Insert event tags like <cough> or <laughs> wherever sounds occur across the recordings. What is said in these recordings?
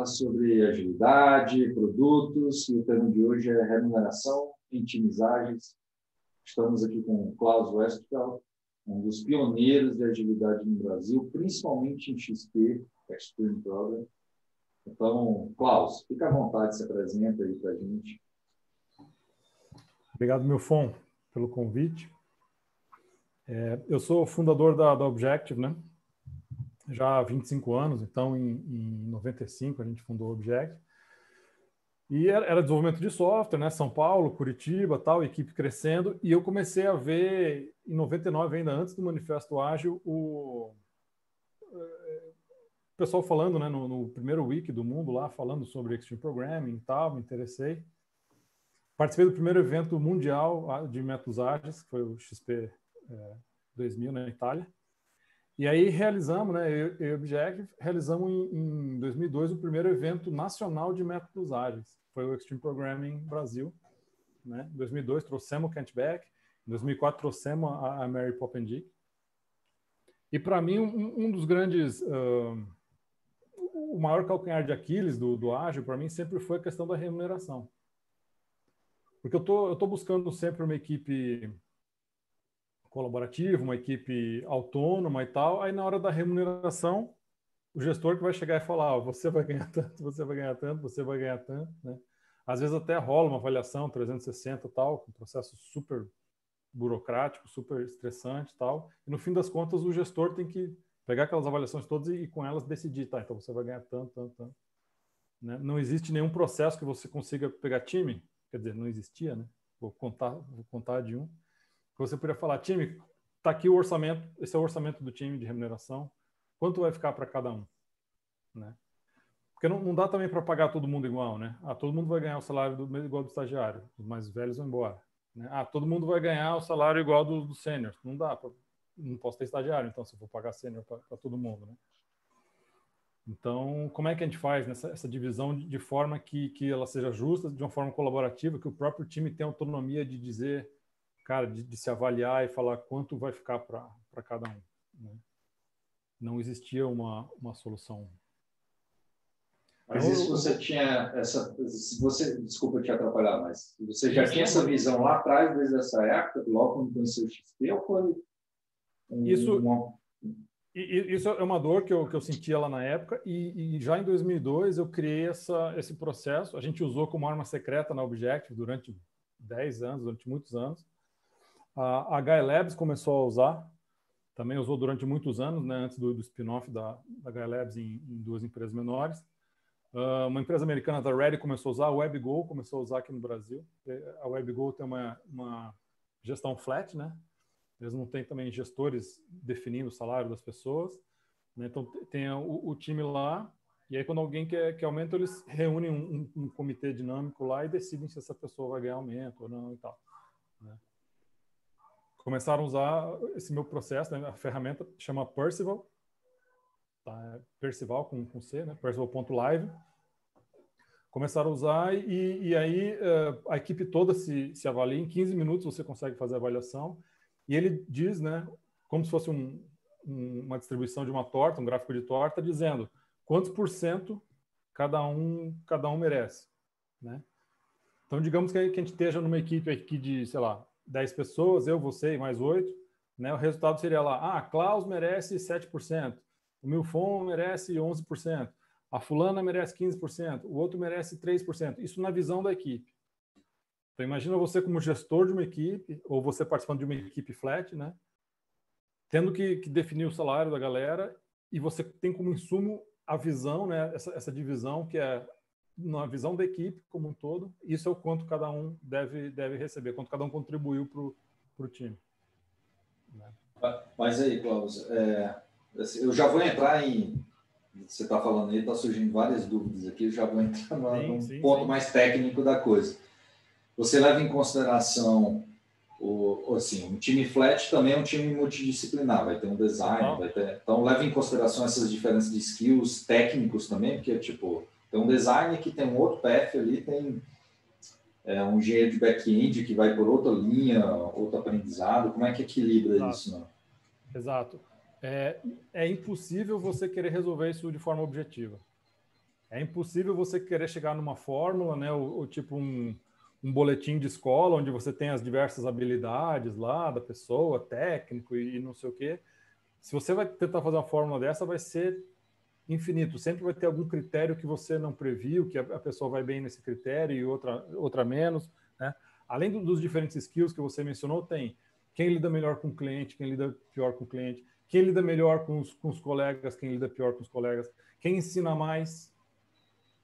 falar sobre agilidade, produtos, e o tema de hoje é remuneração em timizagens. Estamos aqui com o Klaus Westphal, um dos pioneiros de agilidade no Brasil, principalmente em XP, Extreme Program. Então, Klaus, fica à vontade, se apresenta aí para a gente. Obrigado, Milfon, pelo convite. É, eu sou fundador da, da Objective, né? Já há 25 anos, então em, em 95 a gente fundou o Object. E era, era, desenvolvimento de software, né? São Paulo, Curitiba, tal, equipe crescendo. E eu comecei a ver, em 99, ainda antes do Manifesto Ágil, o, o pessoal falando, né, no, no, primeiro wiki do mundo lá, falando sobre Extreme Programming e tal, me interessei. Participei do primeiro evento mundial de métodos ágeis, que foi o XP é, 2000 na Itália. E aí realizamos, né, eu e o Objective, realizamos em, em 2002 o primeiro evento nacional de métodos ágeis. Foi o Extreme Programming Brasil. Né? Em 2002 trouxemos o Kent Beck, em 2004 trouxemos a, a Mary Poppendick. E para mim, um, um, dos grandes, uh, o maior calcanhar de Aquiles do, do ágil, para mim, sempre foi a questão da remuneração. Porque eu tô, estou tô buscando sempre uma equipe colaborativo, uma equipe autônoma e tal. Aí na hora da remuneração, o gestor que vai chegar e falar, oh, você vai ganhar <laughs> tanto, você vai ganhar tanto, você vai ganhar tanto, né? Às vezes até rola uma avaliação 360 tal, um processo super burocrático, super estressante tal. E no fim das contas o gestor tem que pegar aquelas avaliações todas e, e com elas decidir, tá? Então você vai ganhar tanto, tanto, tanto. Né? Não existe nenhum processo que você consiga pegar time, quer dizer, não existia, né? Vou contar, vou contar de um você poderia falar, time, está aqui o orçamento, esse é o orçamento do time de remuneração, quanto vai ficar para cada um? Né? Porque não, não dá também para pagar todo mundo igual, né? Ah, todo mundo vai ganhar o salário do, igual do estagiário, os mais velhos vão embora. Né? Ah, todo mundo vai ganhar o salário igual do, do sênior. Não dá, pra, não posso ter estagiário, então, se eu for pagar sênior para todo mundo, né? Então, como é que a gente faz nessa essa divisão de, de, forma que, que ela seja justa, de uma forma colaborativa, que o próprio time tenha autonomia de dizer cara, de, de, se avaliar e falar quanto vai ficar para cada um. Né? Não existia uma, uma solução. Mas isso você tinha essa, você, desculpa te atrapalhar, mas você já tinha essa visão lá atrás, desde essa época, logo quando conheceu o XP, ou foi um, isso, uma... isso é uma dor que eu, que eu sentia lá na época, e, e já em 2002 eu criei essa, esse processo, a gente usou como arma secreta na Objective durante 10 anos, durante muitos anos, a HE Labs começou a usar, também usou durante muitos anos, né, antes do, do spin-off da, da Labs em, em duas empresas menores. Uh, uma empresa americana da Ready começou a usar, a WebGo começou a usar aqui no Brasil. A WebGo tem uma, uma gestão flat, né? Eles não têm também gestores definindo o salário das pessoas. Né? Então, tem o, o, time lá, e aí quando alguém quer que aumento, eles reúnem um, um, comitê dinâmico lá e decidem se essa pessoa vai ganhar aumento ou não e tal. Começaram a usar esse meu processo, né? a ferramenta chama Percival, tá? Percival com, com C, né? Percival.live. Começaram a usar e, e aí uh, a equipe toda se, se avalia. Em 15 minutos você consegue fazer a avaliação. E ele diz, né, como se fosse um, um, uma distribuição de uma torta, um gráfico de torta, dizendo quantos por cento cada um, cada um merece. Né? Então, digamos que a gente esteja numa equipe aqui de, sei lá, 10 pessoas, eu, você e mais 8, né, o resultado seria lá, ah, Klaus merece 7%, o Milfon merece 11%, a fulana merece 15%, o outro merece 3%. Isso na visão da equipe. Então, imagina você como gestor de uma equipe, ou você participando de uma equipe flat, né? Tendo que, que definir o salário da galera, e você tem como insumo a visão, né? Essa, essa divisão que é na visão da equipe como um todo, isso é o quanto cada um deve, deve receber, quanto cada um contribuiu para o time. Né? Mas aí, Cláudio, é, assim, eu já vou entrar em. Você está falando aí, está surgindo várias dúvidas aqui, eu já vou entrar num sim, ponto sim. mais técnico da coisa. Você leva em consideração o, assim, um time flat também é um time multidisciplinar, vai ter um design, vai ter, então leva em consideração essas diferenças de skills técnicos também, porque tipo um designer que tem um outro path ali, tem é, um engenheiro de back-end que vai por outra linha, outro aprendizado. Como é que equilibra Exato. isso? Não? Exato. é, é impossível você querer resolver isso de forma objetiva. É impossível você querer chegar numa fórmula, né, ou, ou tipo um, um boletim de escola onde você tem as diversas habilidades lá da pessoa, técnico e, e não sei o quê. Se você vai tentar fazer uma fórmula dessa, vai ser infinito. Sempre vai ter algum critério que você não previu, que a, pessoa vai bem nesse critério e outra, outra menos. Né? Além do, dos diferentes skills que você mencionou, tem quem lida melhor com o cliente, quem lida pior com o cliente, quem lida melhor com os, com os colegas, quem lida pior com os colegas, quem ensina mais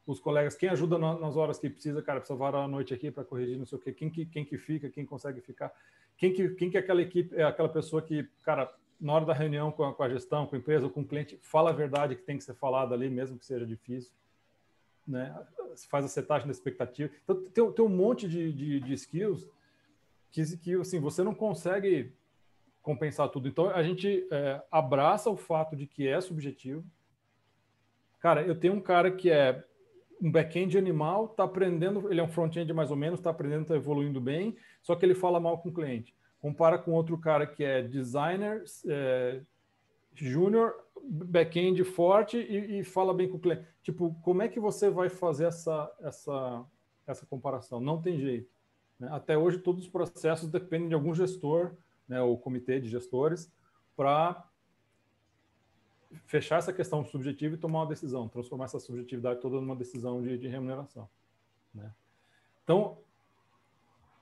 os colegas, quem ajuda nas horas que precisa, cara, precisa varar a noite aqui para corrigir, não sei o quê, quem que, quem que fica, quem consegue ficar, quem que, quem que é aquela equipe, é aquela pessoa que, cara, na hora da reunião com a, com a gestão, com a empresa, com o cliente, fala a verdade que tem que ser falada ali, mesmo que seja difícil, né? Faz a setagem da expectativa. Então, tem, tem um monte de, de, de skills que, que, assim, você não consegue compensar tudo. Então, a gente é, abraça o fato de que é subjetivo. Cara, eu tenho um cara que é um back-end animal, está aprendendo, ele é um front-end mais ou menos, está aprendendo, está evoluindo bem, só que ele fala mal com o cliente. Compara com outro cara que é designer, é, júnior, back-end forte e, e, fala bem com o cliente. Tipo, como é que você vai fazer essa, essa, essa comparação? Não tem jeito. Né? Até hoje, todos os processos dependem de algum gestor, né, ou comitê de gestores, para fechar essa questão subjetiva e tomar uma decisão, transformar essa subjetividade toda numa decisão de, de remuneração. Né? Então,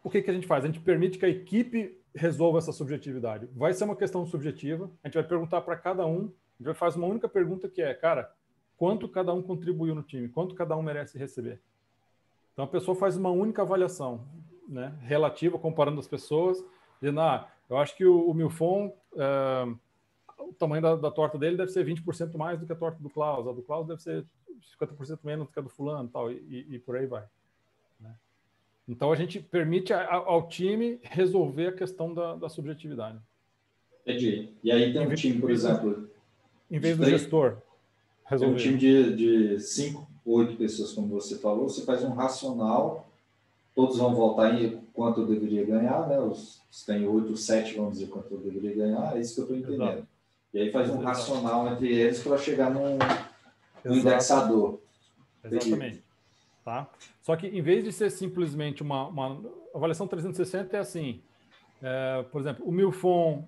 o que, que a gente faz? A gente permite que a equipe resolva essa subjetividade. Vai ser uma questão subjetiva, a gente vai perguntar para cada um, a gente vai fazer uma única pergunta que é, cara, quanto cada um contribuiu no time, quanto cada um merece receber. Então a pessoa faz uma única avaliação, né, relativa, comparando as pessoas, dizendo, ah, eu acho que o, o Milfon, uh, o tamanho da, da, torta dele deve ser 20% mais do que a torta do Klaus, a do Klaus deve ser 50% menos do que a do fulano tal, e, e por aí vai. Então a gente permite ao time resolver a questão da, da subjetividade. Entendi. E aí tem um time, por exemplo. Em vez do gestor. Resolver. Tem um time de, de cinco, oito pessoas, como você falou, você faz um racional todos vão votar em quanto eu deveria ganhar, né? Os, se tem oito, sete vão dizer quanto eu deveria ganhar, é isso que eu estou entendendo. Exato. E aí faz um Exato. racional entre eles para chegar num, num indexador. Exatamente. Tá? Só que em vez de ser simplesmente uma, uma avaliação 360 é assim, é, por exemplo, o Milfon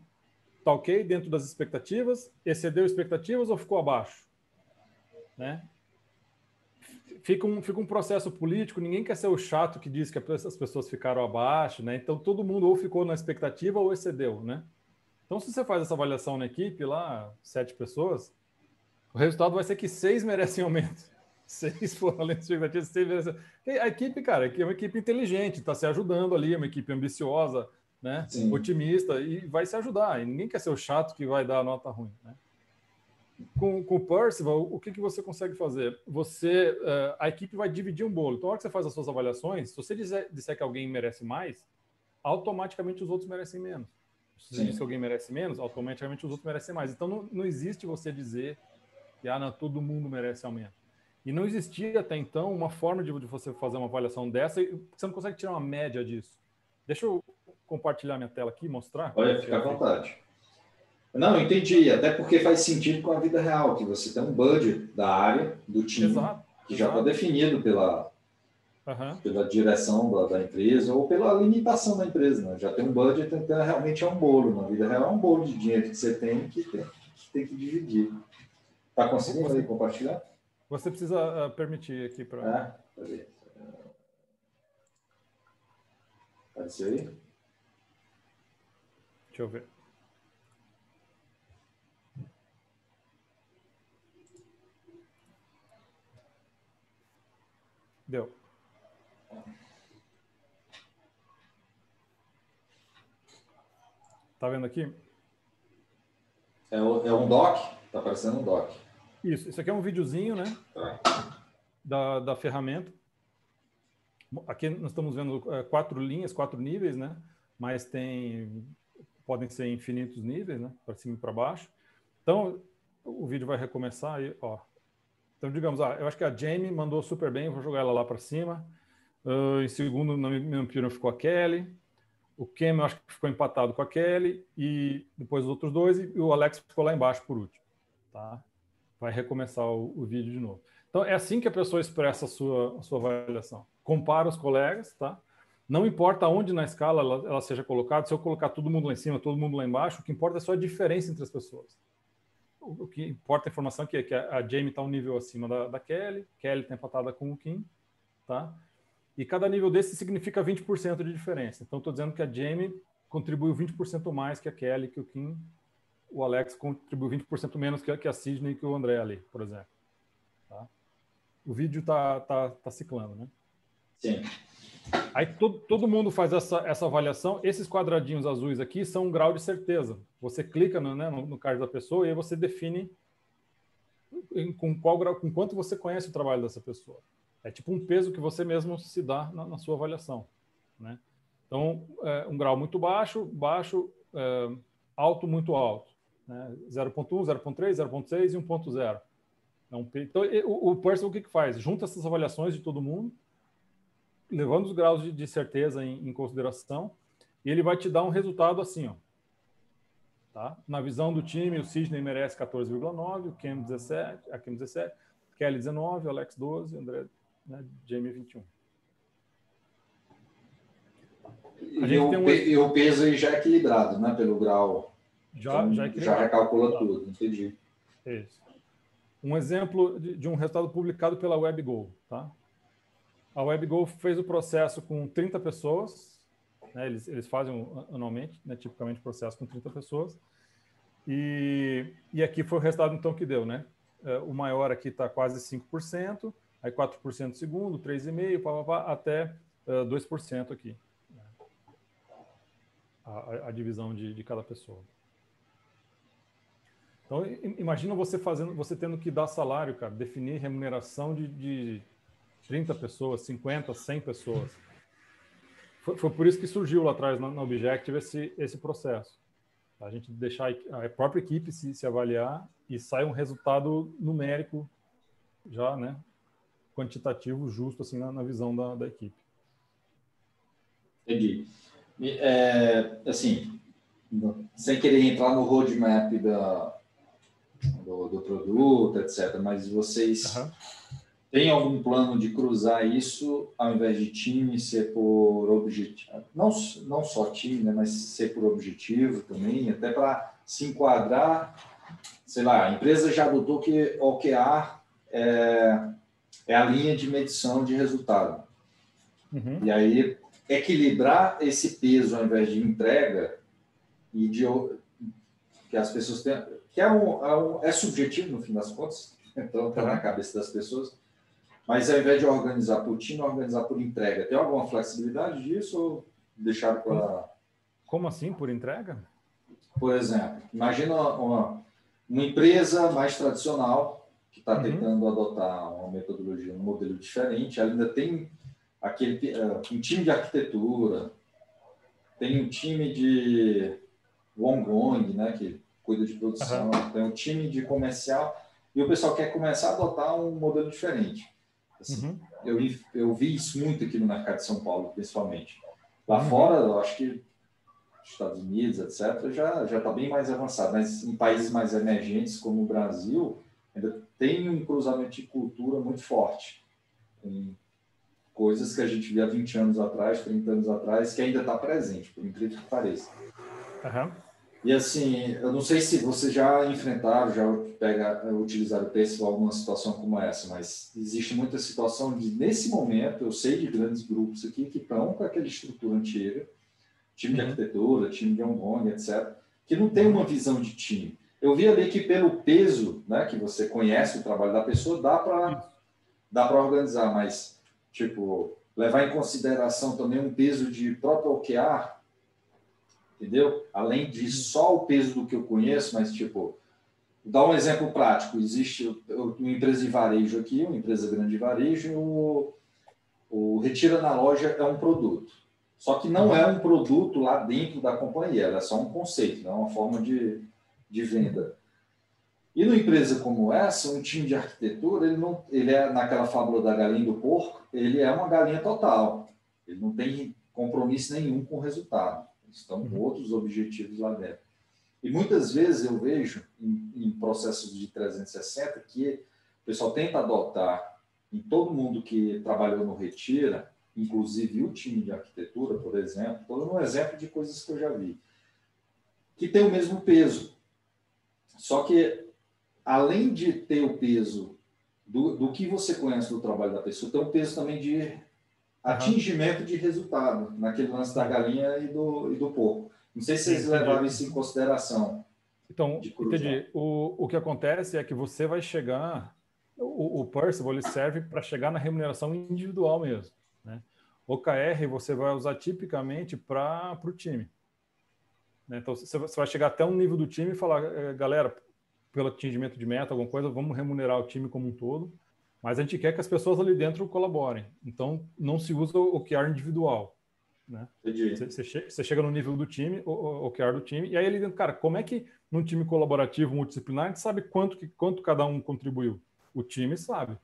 está ok dentro das expectativas, excedeu expectativas ou ficou abaixo? Né? fica um, fica um processo político, ninguém quer ser o chato que diz que as pessoas ficaram abaixo, né? Então todo mundo ou ficou na expectativa ou excedeu, né? Então, se você faz essa avaliação na equipe, lá, sete pessoas, o resultado vai ser que seis merecem aumento. Seis <laughs> foram além da expectativa, seis merecem. A equipe, cara, é uma equipe inteligente, está se ajudando ali, é uma equipe ambiciosa, né? Sim. Otimista, e vai se ajudar. E ninguém quer ser o chato que vai dar a nota ruim, né? com, com o Percival, o que, que você consegue fazer? Você, uh, a equipe vai dividir um bolo. Então, na hora que você faz as suas avaliações, se você disser, disser que alguém merece mais, automaticamente os outros merecem menos. Se você disser que alguém merece menos, automaticamente os outros merecem mais. Então, não, não existe você dizer que ah, não, todo mundo merece aumento. E não existia até então uma forma de, de você fazer uma avaliação dessa e você não consegue tirar uma média disso. Deixa eu compartilhar minha tela aqui e mostrar. Olha, fica à vontade. Não, entendi. Até porque faz sentido com a vida real, que você tem um budget da área, do time, exato, que exato. já está definido pela, uhum. pela direção da, da, empresa ou pela limitação da empresa. Né? Já tem um budget, então realmente é um bolo. Na vida real é um bolo de dinheiro que você tem que tem que, tem que dividir. Está conseguindo aí compartilhar? Você precisa uh, permitir aqui para. Ah, peraí. Apareceu aí? Deixa eu ver. Deu. Tá vendo aqui? É, é um doc? Tá parecendo um doc. Isso, isso aqui é um videozinho, né? Da, da ferramenta. Aqui nós estamos vendo é, quatro linhas, quatro níveis, né? Mas tem podem ser infinitos níveis, né? Para cima e para baixo. Então, o vídeo vai recomeçar aí, ó. Então, digamos, ah, eu acho que a Jamie mandou super bem, vou jogar ela lá para cima. Uh, em segundo, na minha opinião, ficou a Kelly. O Kem, eu acho que ficou empatado com a Kelly, e depois os outros dois, e o Alex ficou lá embaixo por último. Tá? Vai recomeçar o, o vídeo de novo. Então, é assim que a pessoa expressa a sua, a sua avaliação. Compara os colegas, tá? Não importa onde na escala ela, ela, seja colocada, se eu colocar todo mundo lá em cima, todo mundo lá embaixo, o que importa é só a diferença entre as pessoas. O, o que importa é a informação aqui é que a, a Jamie está um nível acima da, da Kelly, Kelly está empatada com o Kim, tá? E cada nível desse significa 20% de diferença. Então, estou dizendo que a Jamie contribuiu 20% mais que a Kelly, que o Kim, o Alex contribuiu 20% menos que a, que a Sidney e que o André ali, por exemplo. Tá? O vídeo está tá, tá ciclando, né? Sim. Aí todo, todo mundo faz essa, essa avaliação. Esses quadradinhos azuis aqui são um grau de certeza. Você clica no, né, no, no card da pessoa e aí você define com qual grau, com quanto você conhece o trabalho dessa pessoa. É tipo um peso que você mesmo se dá na, na sua avaliação, né? Então, é, um grau muito baixo, baixo, é, alto, muito alto. Né? 0.1, 0.3, 0.6 e 1.0. É um, então, o, o Percival o que, que faz? Junta essas avaliações de todo mundo levando os graus de, de certeza em, em, consideração, e ele vai te dar um resultado assim, ó. Tá? Na visão do time, o Sidney merece 14,9, o Kem 17, a Kem 17, Kelly 19, Alex 12, André, né, Jamie 21. A gente e, tem um... e o peso já é equilibrado, né? Pelo grau. Já, então, já, é já recalcula tudo, entendi. Isso. Um exemplo de, um resultado publicado pela WebGo, tá? A WebGo fez o processo com 30 pessoas, né, eles, eles fazem anualmente, né, tipicamente processo com 30 pessoas, e, e aqui foi o resultado então que deu, né? É, o maior aqui está quase 5%, aí 4% segundo, 3,5%, pá, pá, pá, até uh, é, 2% aqui. Né? A, a, divisão de, de cada pessoa. Então, imagina você fazendo, você tendo que dar salário, cara, definir remuneração de, de 30 pessoas, 50, 100 pessoas. Foi, foi por isso que surgiu lá atrás na, Objective esse, esse processo. A gente deixar a própria equipe se, se avaliar e sai um resultado numérico já, né, quantitativo, justo, assim, na, na visão da, da equipe. Entendi. É, assim, sem querer entrar no roadmap da, do, do produto, etc., mas vocês uhum. Tem algum plano de cruzar isso ao invés de time ser por objetivo? Não, não só time, né, mas ser por objetivo também, até para se enquadrar. Sei lá, a empresa já adotou que OKR é, é a linha de medição de resultado. Uhum. E aí, equilibrar esse peso ao invés de entrega e de que as pessoas têm, que é, um, é, é subjetivo no fim das contas, <laughs> então está na cabeça das pessoas mas ao invés de organizar por time, organizar por entrega. Tem alguma flexibilidade disso ou deixar para. Como assim, por entrega? Por exemplo, imagina uma, uma empresa mais tradicional que está uhum. tentando adotar uma metodologia, um modelo diferente, ela ainda tem aquele uh, um time de arquitetura, tem um time de ongoing, né, que cuida de produção, uhum. tem um time de comercial, e o pessoal quer começar a adotar um modelo diferente. Assim, uhum. eu, eu vi isso muito aqui no mercado de São Paulo, principalmente. Lá uhum. fora, eu acho que Estados Unidos, etc., já já está bem mais avançado. Mas em países mais emergentes, como o Brasil, ainda tem um cruzamento de cultura muito forte. Tem coisas que a gente via 20 anos atrás, 30 anos atrás, que ainda está presente, por incrível que pareça. Uhum. E assim, eu não sei se você já enfrentaram, já pega, utilizaram o texto em alguma situação como essa, mas existe muita situação de, nesse momento, eu sei de grandes grupos aqui que estão com aquela estrutura antiga, time de uhum. arquitetura, time de ongoing, etc., que não tem uma visão de time. Eu vi ali que pelo peso, né, que você conhece o trabalho da pessoa, dá para dá para organizar, mas tipo levar em consideração também um peso de próprio OKR, entendeu? Além de uhum. só o peso do que eu conheço, mas tipo, dar um exemplo prático, existe uma empresa de varejo aqui, uma empresa grande de varejo, o, o retira na loja é um produto. Só que não é um produto lá dentro da companhia, ela é só um conceito, é uma forma de, de venda. E numa empresa como essa, um time de arquitetura, ele não, ele é naquela fábula da galinha do porco, ele é uma galinha total. Ele não tem compromisso nenhum com o resultado. Estão com outros objetivos lá dentro. E muitas vezes eu vejo em, em processos de 360 que o pessoal tenta adotar em todo mundo que trabalhou no Retira, inclusive o time de arquitetura, por exemplo, estou um exemplo de coisas que eu já vi, que tem o mesmo peso. Só que, além de ter o peso do, do que você conhece do trabalho da pessoa, tem o peso também de atingimento de resultado, naquele lance da galinha e do, e do porco. Não sei se vocês levaram isso em consideração. Então, entendi. O, o que acontece é que você vai chegar, o, o Percival ele serve para chegar na remuneração individual mesmo. Né? OKR você vai usar tipicamente para o time. Né? Então, você vai chegar até um nível do time e falar, eh, galera, pelo atingimento de meta, alguma coisa, vamos remunerar o time como um todo, mas a gente quer que as pessoas ali dentro colaborem. Então, não se usa o OKR individual. Né? Você, você, chega no nível do time, o, o QR do time, e aí ele cara, como é que num time colaborativo, multidisciplinar, a gente sabe quanto, que, quanto cada um contribuiu? O time sabe.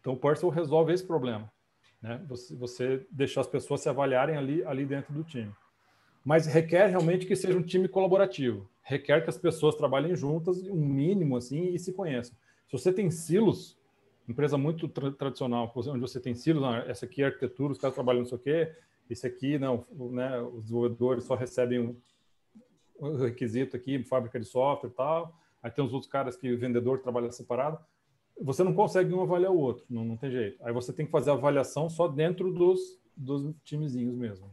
Então o Parcel resolve esse problema. Né? Você, você deixar as pessoas se avaliarem ali, ali dentro do time. Mas requer realmente que seja um time colaborativo. Requer que as pessoas trabalhem juntas, um mínimo assim, e se conheçam. Se você tem silos, empresa muito tra tradicional, onde você tem silos, ah, essa aqui é arquitetura, os caras trabalham não sei o quê, esse aqui, não, né, os desenvolvedores só recebem um, um requisito aqui, fábrica de software e tal. Aí tem os outros caras que o vendedor trabalha separado. Você não consegue um avaliar o outro, não, não tem jeito. Aí você tem que fazer a avaliação só dentro dos, dos timezinhos mesmo.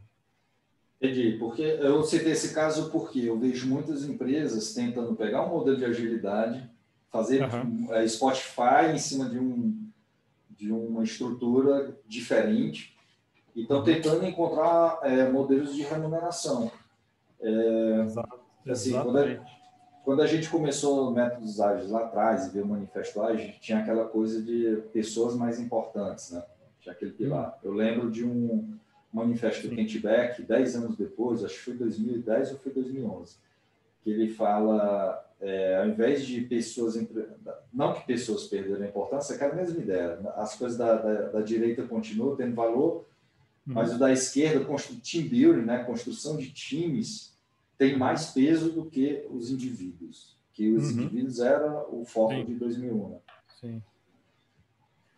Entendi, porque eu citei esse caso porque eu vejo muitas empresas tentando pegar um modelo de agilidade, fazer uhum. Spotify em cima de, um, de uma estrutura diferente, e estão tentando encontrar é, modelos de remuneração. É, assim, quando a, quando a, gente começou métodos ágeis lá atrás e veio o manifesto ágil, tinha aquela coisa de pessoas mais importantes, né? Tinha aquele pilar. Hum. Eu lembro de um manifesto do Kent Beck, 10 anos depois, acho que foi 2010 ou foi 2011, que ele fala, é, ao invés de pessoas, não que pessoas perderam a importância, é a mesma ideia, as coisas da, da, da direita continuam tendo valor, mas o da esquerda, team building, né, construção de times, tem mais peso do que os indivíduos. Que os uhum. indivíduos era o foco Sim. de 2001. Né? Sim.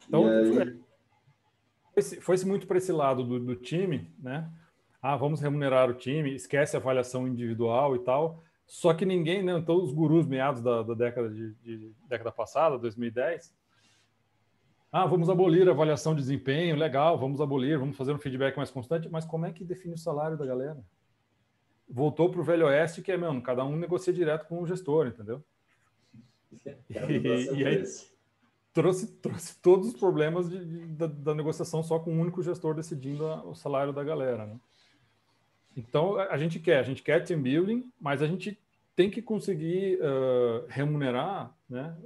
Então, aí... foi-se foi muito para esse lado do, do time, né? Ah, vamos remunerar o time, esquece a avaliação individual e tal. Só que ninguém, né? Então, os gurus meados da, da década de, de, década passada, 2010, ah, vamos abolir a avaliação de desempenho, legal, vamos abolir, vamos fazer um feedback mais constante, mas como é que define o salário da galera? Voltou para o velho oeste, que é, mesmo, cada um negocia direto com o gestor, entendeu? <laughs> E, e, aí trouxe, trouxe todos os problemas de, de, da, da, negociação só com um único gestor decidindo a, o salário da galera, né? Então, a, gente quer, a gente quer team building, mas a gente tem que conseguir uh, remunerar né,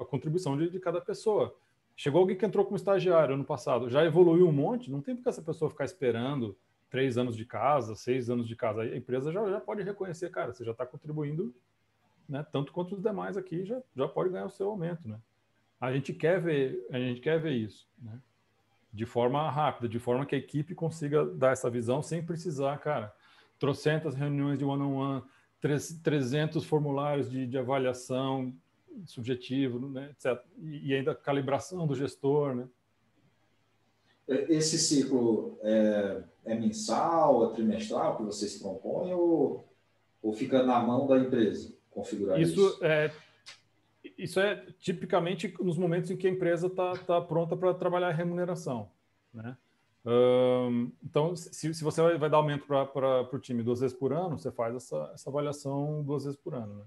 a, contribuição de, de cada pessoa. Chegou alguém que entrou como estagiário ano passado, já evoluiu um monte, não tem porque essa pessoa ficar esperando três anos de casa, seis anos de casa. A empresa já, já pode reconhecer, cara, você já está contribuindo, né? Tanto quanto os demais aqui já, já pode ganhar o seu aumento, né? A gente quer ver, a gente quer ver isso, né? De forma rápida, de forma que a equipe consiga dar essa visão sem precisar, cara, trocentas reuniões de one-on-one, -on -one, 300 formulários de, de avaliação, subjetivo, né, etc. E, ainda calibração do gestor, né? Esse ciclo é, é mensal, é trimestral que vocês propõem ou, ou fica na mão da empresa configurar isso? Isso é, isso é tipicamente nos momentos em que a empresa está tá pronta para trabalhar a remuneração, né? Um, então, se, se você vai, vai dar aumento para o time duas vezes por ano, você faz essa, essa avaliação duas vezes por ano. Né?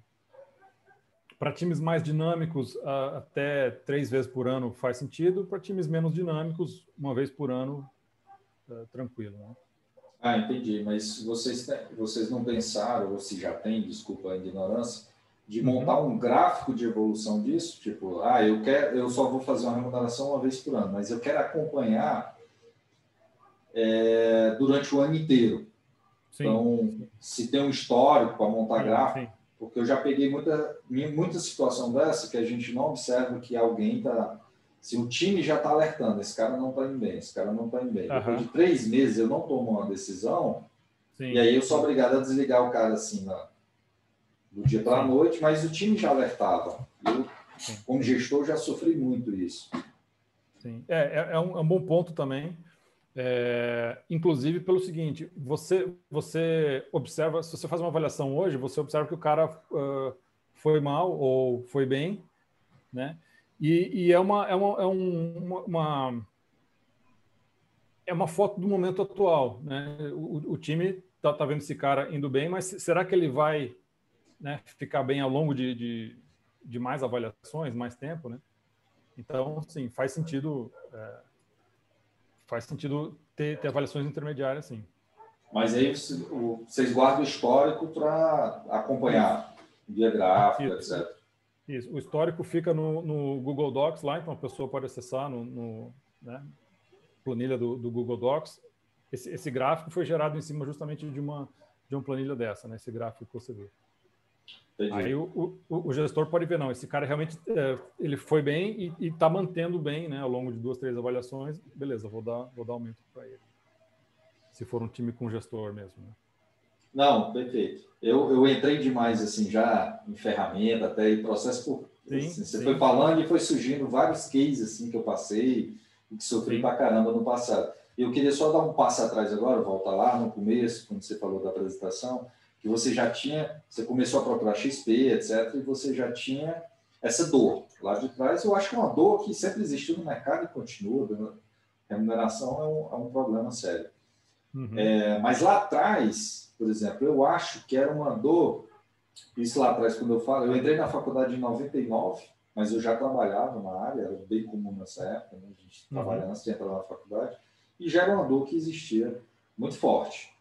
Para times mais dinâmicos, até três vezes por ano faz sentido. Para times menos dinâmicos, uma vez por ano, é tranquilo. Né? Ah, entendi. Mas vocês, vocês não pensaram, ou se já tem, desculpa a ignorância, de uhum. montar uhum. um gráfico de evolução disso? Tipo, ah, eu, quero, eu só vou fazer uma remuneração uma vez por ano, mas eu quero acompanhar é, durante o ano inteiro. Sim. Então, se tem um histórico para montar sim, gráfico, sim porque eu já peguei muita, muita situação dessa que a gente não observa que alguém está Se o time já está alertando, esse cara não está indo bem, esse cara não está indo bem. Uhum. Depois de três meses eu não tomo uma decisão, e aí eu sou obrigado a desligar o cara assim, na, do dia para a noite, mas o time já alertava. Eu, como gestor, já sofri muito isso. Sim, é, é, é, um, é um bom ponto também. É, inclusive pelo seguinte, você você observa, se você faz uma avaliação hoje, você observa que o cara uh, foi mal ou foi bem, né? E, e é uma é uma, é um, uma, é uma foto do momento atual, né? O, o time tá, tá vendo esse cara indo bem, mas será que ele vai né, ficar bem ao longo de, de, de mais avaliações, mais tempo, né? Então, sim, faz sentido é, faz sentido ter, ter, avaliações intermediárias, sim. Mas aí vocês guardam o histórico para acompanhar, via gráfico, Isso. etc. Isso. O histórico fica no, no, Google Docs lá, então a pessoa pode acessar no, no né, planilha do, do, Google Docs. Esse, esse, gráfico foi gerado em cima justamente de uma de uma planilha dessa, né? Esse gráfico que você viu. Entendi. Aí o, o, o, gestor pode ver, não, esse cara realmente é, ele foi bem e está mantendo bem, né, ao longo de duas, três avaliações, beleza, vou dar, vou dar aumento para ele. Se for um time com gestor mesmo. Né? Não, perfeito. Eu, eu entrei demais assim já em ferramenta, até em processo por. Sim, assim, você sim. foi falando e foi surgindo vários cases assim que eu passei e que sofri sim. pra caramba no passado. Eu queria só dar um passo atrás agora, voltar lá no começo, quando você falou da apresentação que você já tinha, você começou a procurar XP, etc., e você já tinha essa dor lá de trás. Eu acho que é uma dor que sempre existiu no mercado e continua. Remuneração é um, é um problema sério. Uhum. É, mas lá atrás, por exemplo, eu acho que era uma dor. Isso lá atrás, quando eu falo, eu entrei na faculdade em 99, mas eu já trabalhava na área, era bem comum nessa época, né? a gente uhum. trabalhando antes de entrar na faculdade, e já era uma dor que existia muito forte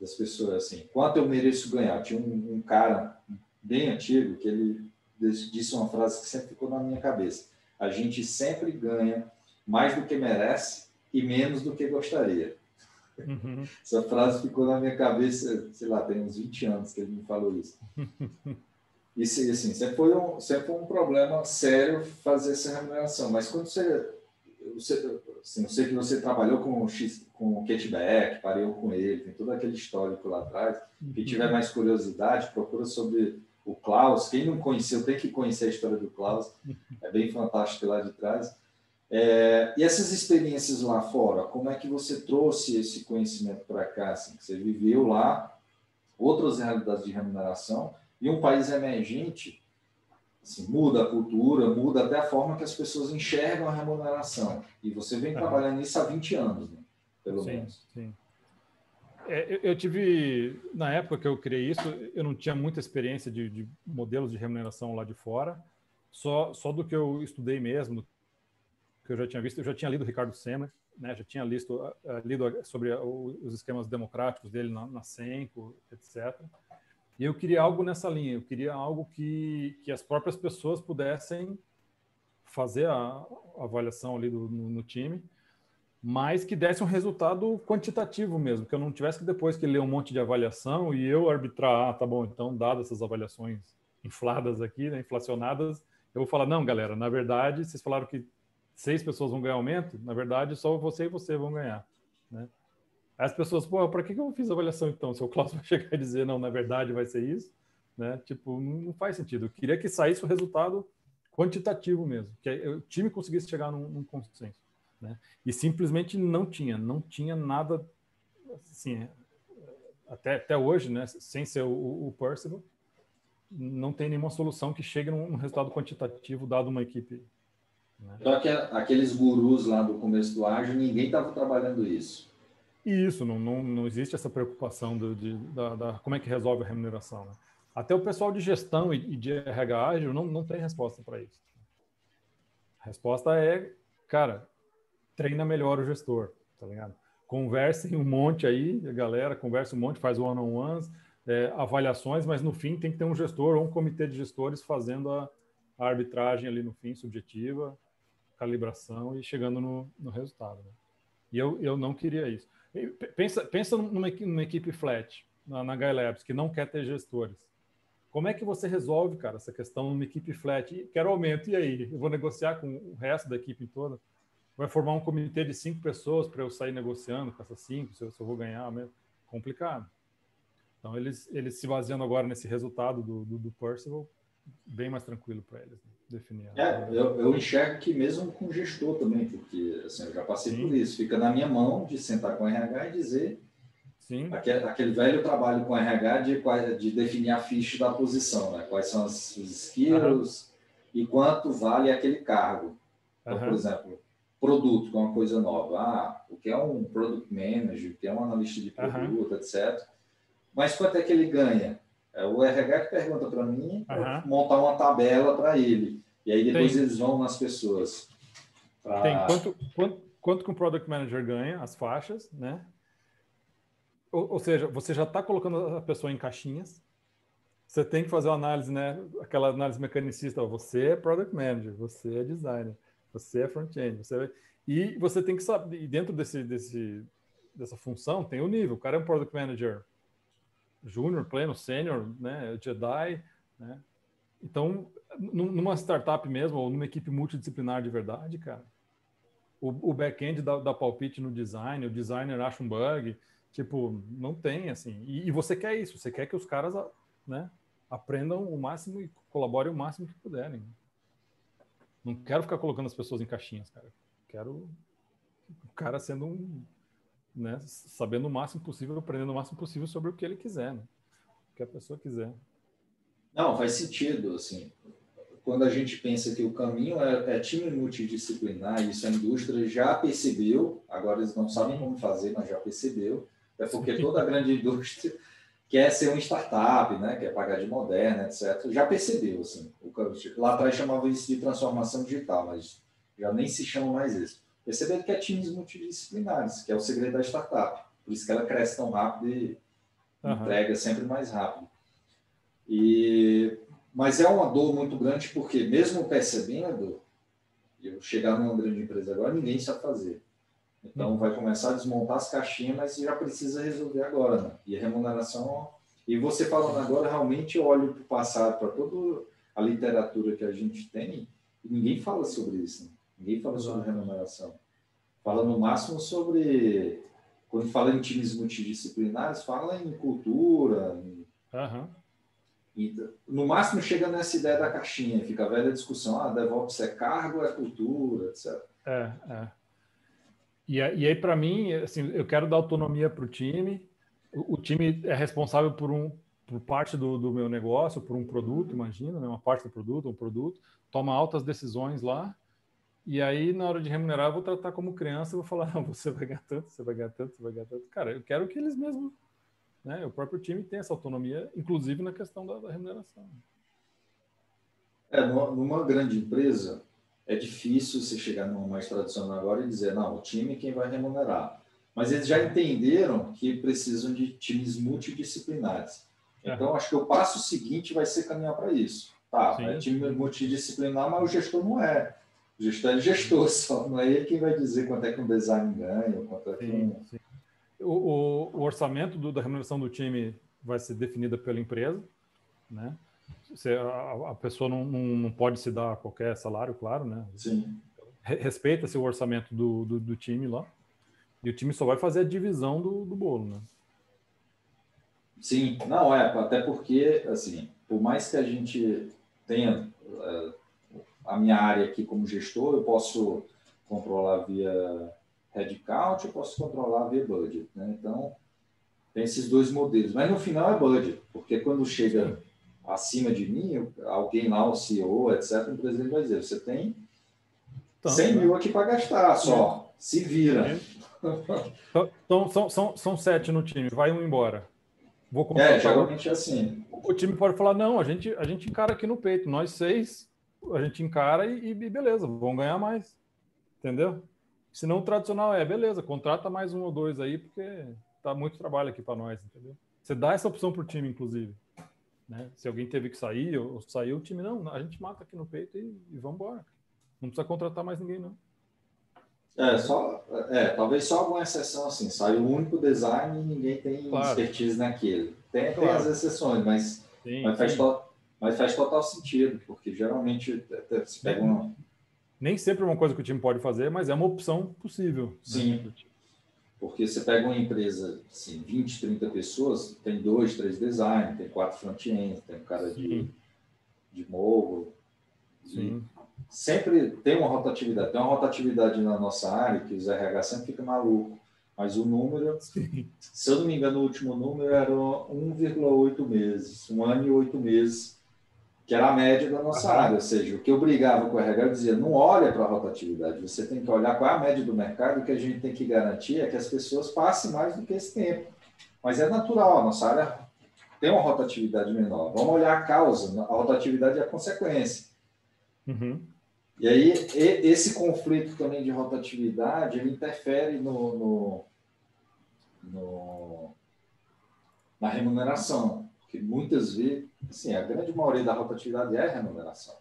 das pessoas assim, quanto eu mereço ganhar? Tinha um, um cara bem antigo que ele disse uma frase que sempre ficou na minha cabeça: a gente sempre ganha mais do que merece e menos do que gostaria. Uhum. <laughs> Essa frase ficou na minha cabeça, sei lá, tem uns 20 anos que ele me falou isso. <laughs> Isso, assim, sempre foi um, sempre foi um problema sério fazer essa remuneração. Mas quando você, você assim, eu sei que você trabalhou com o X, com o Catback, pareou com ele, tem todo aquele histórico lá atrás. Quem uhum. tiver mais curiosidade, procura sobre o Klaus. Quem não conheceu, tem que conhecer a história do Klaus. É bem fantástico lá de trás. É, e essas experiências lá fora, como é que você trouxe esse conhecimento para cá? Assim, você viveu lá, outras realidades de remuneração, e um país emergente assim, muda a cultura, muda até a forma que as pessoas enxergam a remuneração. E você vem trabalhando nisso há 20 anos, né? pelo sim, menos. Sim. É, eu tive, na época que eu criei isso, eu não tinha muita experiência de, de, modelos de remuneração lá de fora, só, só do que eu estudei mesmo, que eu já tinha visto, eu já tinha lido Ricardo Semmer, né, já tinha listo, uh, lido sobre os esquemas democráticos dele na, na Senco, etc. E eu queria algo nessa linha, eu queria algo que, que as próprias pessoas pudessem fazer a, a avaliação ali do, no, no time, mas que desse um resultado quantitativo mesmo, que eu não tivesse que depois que ler um monte de avaliação e eu arbitrar, ah, tá bom, então, dadas essas avaliações infladas aqui, né, inflacionadas, eu vou falar, não, galera, na verdade, vocês falaram que seis pessoas vão ganhar aumento, na verdade, só você e você vão ganhar, né? As pessoas, pô, para que eu fiz a avaliação então? Se o Klaus vai chegar e dizer, não, na verdade vai ser isso, né? Tipo, não faz sentido. Eu queria que saísse o resultado quantitativo mesmo, que o time conseguisse chegar num, num consenso. Né? E simplesmente não tinha, não tinha nada assim, até, até hoje, né? sem ser o, o Percival, não tem nenhuma solução que chegue num resultado quantitativo dado uma equipe. Né? Só que aqueles gurus lá do começo do ágil, ninguém estava trabalhando isso. Isso, não, não, não existe essa preocupação do, de, da, da, como é que resolve a remuneração. Né? Até o pessoal de gestão e, e de RH ágil não, não tem resposta para isso. A resposta é, cara, treina melhor o gestor, tá ligado? Conversem um monte aí, galera, conversa um monte, faz one-on-ones, é, avaliações, mas no fim tem que ter um gestor ou um comitê de gestores fazendo a, a arbitragem ali no fim, subjetiva, calibração e chegando no, no resultado. Né? E eu, eu não queria isso. Pensa, pensa numa, numa equipe flat, na, na Guy Labs, que não quer ter gestores. Como é que você resolve, cara, essa questão numa equipe flat? Quero aumento, e aí? Eu vou negociar com o resto da equipe toda? Vai formar um comitê de cinco pessoas para eu sair negociando com essas cinco, se eu, se eu vou ganhar mesmo? Complicado. Então, eles, eles se baseando agora nesse resultado do, do, do Percival, bem mais tranquilo para eles né? definir. É, eu, eu, enxergo que mesmo com gestor também, porque assim, eu já passei Sim. por isso. Fica na minha mão de sentar com o RH e dizer Sim. Aquele, aquele velho trabalho com RH de, de definir a ficha da posição, né? quais são os skills uhum. e quanto vale aquele cargo. Então, uhum. por exemplo, produto, que é uma coisa nova. Ah, o que é um product manager, o que é um analista de produto, uhum. etc. Mas quanto é que ele ganha? É o RH que pergunta para mim, uhum. montar uma tabela para ele. E aí depois Tem. eles vão nas pessoas. Pra... Tem quanto, quanto, quanto que um product manager ganha, as faixas, né? Ou, ou seja, você já está colocando a pessoa em caixinhas. Você tem que fazer uma análise, né? Aquela análise mecanicista. Você é product manager, você é designer, você é front-end, você é... e você tem que saber. E dentro desse, desse, dessa função tem o nível. O cara é um product manager júnior, pleno, sênior, né? Jedi, né? Então, numa startup mesmo, ou numa equipe multidisciplinar de verdade, cara, o, o back-end dá, dá palpite no design, o designer acha um bug, Tipo, não tem, assim. E, e, você quer isso, você quer que os caras né, aprendam o máximo e colaborem o máximo que puderem. Não quero ficar colocando as pessoas em caixinhas, cara. Quero o cara sendo um. Né, sabendo o máximo possível, aprendendo o máximo possível sobre o que ele quiser, né? O que a pessoa quiser. Não, faz sentido, assim. Quando a gente pensa que o caminho é, é time multidisciplinar, isso a indústria já percebeu, agora eles não sabem como fazer, mas já percebeu é porque toda a grande <laughs> indústria quer ser uma startup, né? quer pagar de moderna, etc. Já percebeu, assim. Lá atrás chamava isso de transformação digital, mas já nem se chama mais isso. Perceberam que é times multidisciplinares, que é o segredo da startup. Por isso que ela cresce tão rápido e uhum. entrega sempre mais rápido. E, mas é uma dor muito grande porque, mesmo percebendo, eu chegar numa grande empresa agora, ninguém sabe fazer. Então, vai começar a desmontar as caixinhas, mas já precisa resolver agora. Né? E a remuneração. E você falando agora, realmente eu olho para o passado, para toda a literatura que a gente tem, e ninguém fala sobre isso. Né? Ninguém fala sobre remuneração. Fala no máximo sobre. Quando fala em times multidisciplinares, fala em cultura. Em... Uhum. E, no máximo chega nessa ideia da caixinha, fica a velha discussão: ah, DevOps é cargo, é cultura, etc. É, é. E, e aí, para mim, assim, eu quero dar autonomia para o time. O time é responsável por, um, por parte do, do meu negócio, por um produto, imagina, né? uma parte do produto, um produto, toma altas decisões lá. E aí, na hora de remunerar, eu vou tratar como criança, eu vou falar, <laughs> não, você vai ganhar tanto, você vai ganhar tanto, você vai ganhar tanto. Cara, eu quero que eles mesmos, né, o próprio time tenha essa autonomia, inclusive na questão da, da remuneração. É, numa grande empresa, é difícil você chegar numa mais tradicional agora e dizer, não, o time é quem vai remunerar. Mas eles já entenderam que precisam de times multidisciplinares. Então, acho que o passo seguinte vai ser caminhar para isso. Tá, Sim. é time multidisciplinar, mas o gestor não é. O gestor é <laughs> gestor só, não é ele quem vai dizer quanto é que um design ganha, quanto é que um... o, o, o, orçamento do, da remuneração do time vai ser definida pela empresa, né? Você, a, a, pessoa não, não, não, pode se dar qualquer salário, claro, né? Sim. Respeita-se o orçamento do, do, do, time lá. E o time só vai fazer a divisão do, do bolo, né? Sim, não é, até porque, assim, por mais que a gente tenha uh, a minha área aqui como gestor, eu posso controlar via headcount, eu posso controlar via budget, né? Então, tem esses dois modelos. Mas no final é budget, porque quando chega acima de mim, alguém lá, o CEO, etc., o presidente vai dizer, você tem 100 então, mil aqui para gastar só, é. se vira. Então, então, são, são, são sete no time, vai um embora. Vou é, geralmente é assim. O time pode falar, não, a gente, a gente encara aqui no peito, nós seis, a gente encara e, e beleza, vão ganhar mais. Entendeu? Se não tradicional é, beleza, contrata mais um ou dois aí, porque tá muito trabalho aqui para nós, entendeu? Você dá essa opção para o time, inclusive. Né? Se alguém teve que sair ou saiu, o time não, a gente mata aqui no peito e, e vamos embora. Não precisa contratar mais ninguém, não. É, só, é, talvez só alguma exceção assim, sai o único design e ninguém tem claro. expertise naquele. Tem, claro. tem as exceções, mas, sim, mas faz, to, Mas faz total sentido, porque geralmente se pega uma... Nem sempre é uma coisa que o time pode fazer, mas é uma opção possível. Né? Sim. Né? Porque você pega uma empresa, assim, 20, 30 pessoas, tem dois, três designers, tem quatro front-end, tem um cara de, de mobile. Sim. Sempre tem uma rotatividade. Tem uma rotatividade na nossa área que os RH sempre fica maluco. Mas o número, Sim. se eu não me engano, o último número era 1,8 meses, um ano e oito meses, que era a média da nossa Aham. área. Ou seja, o que eu brigava com o RH, eu dizia, não olha para a rotatividade, você tem que olhar qual é a média do mercado, o que a gente tem que garantir é que as pessoas passem mais do que esse tempo. Mas é natural, a nossa área tem uma rotatividade menor. Vamos olhar a causa, a rotatividade é a consequência. Uhum. E aí, esse conflito também de rotatividade, ele interfere no, no, no, na remuneração. Porque muitas vezes, assim, a grande maioria da rotatividade é remuneração.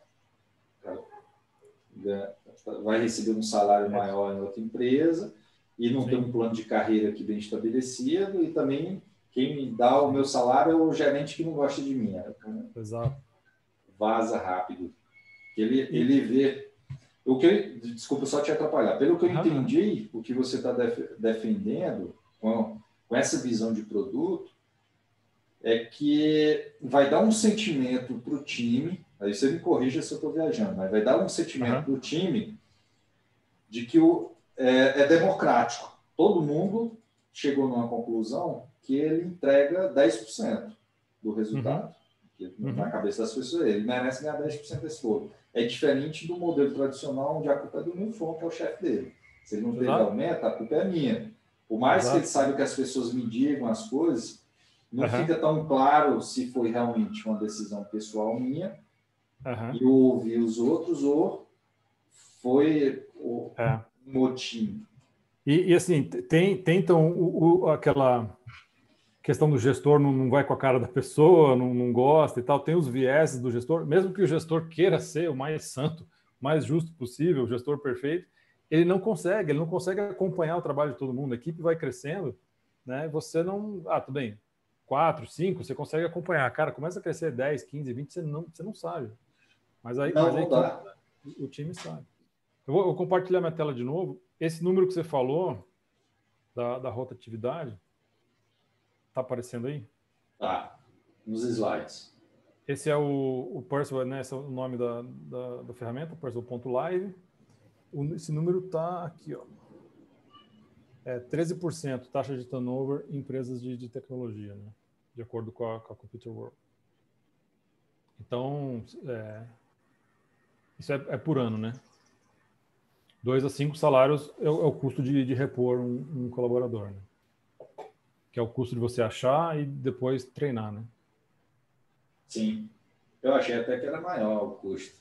Vai receber um salário maior em outra empresa e não Sim. tem um plano de carreira aqui bem estabelecido e também quem me dá o meu salário é o gerente que não gosta de mim. Exato. Vaza rápido. Ele, ele vê. O que eu, desculpa só te atrapalhar. Pelo que eu entendi, o que você está def, defendendo com, com essa visão de produto é que vai dar um sentimento para o time. Aí você me corrija se eu estou viajando, mas vai dar um sentimento uhum. para o time de que o, é, é democrático. Todo mundo chegou numa conclusão que ele entrega 10% do resultado. Uhum. Na uhum. cabeça das pessoas, ele merece ganhar 10% desse bolo é diferente do modelo tradicional, onde a culpa é do Nilfon, que é o chefe dele. Se ele não teve aumento, a culpa é minha. Por mais Exato. que ele saiba que as pessoas me digam as coisas, não uhum. fica tão claro se foi realmente uma decisão pessoal minha uhum. e ouvir os outros ou foi o é. motim. E, e, assim, tem, tem então o, o, aquela questão do gestor não, não vai com a cara da pessoa, não, não gosta e tal, tem os vieses do gestor, mesmo que o gestor queira ser o mais santo, mais justo possível, o gestor perfeito, ele não consegue, ele não consegue acompanhar o trabalho de todo mundo, a equipe vai crescendo, né? Você não, ah, tudo bem, quatro, cinco, você consegue acompanhar, cara, começa a crescer 10, 15, 20, você não, você não sabe. Mas aí, não, mas aí o, o time sabe. Eu vou, eu compartilhar minha tela de novo. Esse número que você falou da, da rotatividade, Tá aparecendo aí? Tá, nos slides. Esse é o, o Percival, né? Esse é o nome da, da, da ferramenta, Percival.live. Esse número tá aqui, ó. É 13% taxa de turnover em empresas de, de tecnologia, né? De acordo com a, com a Computer World. Então, é, isso é, é, por ano, né? Dois a cinco salários é, é o custo de, de repor um, um colaborador, né? que é o custo de você achar e depois treinar, né? Sim. Eu achei até que era maior o custo.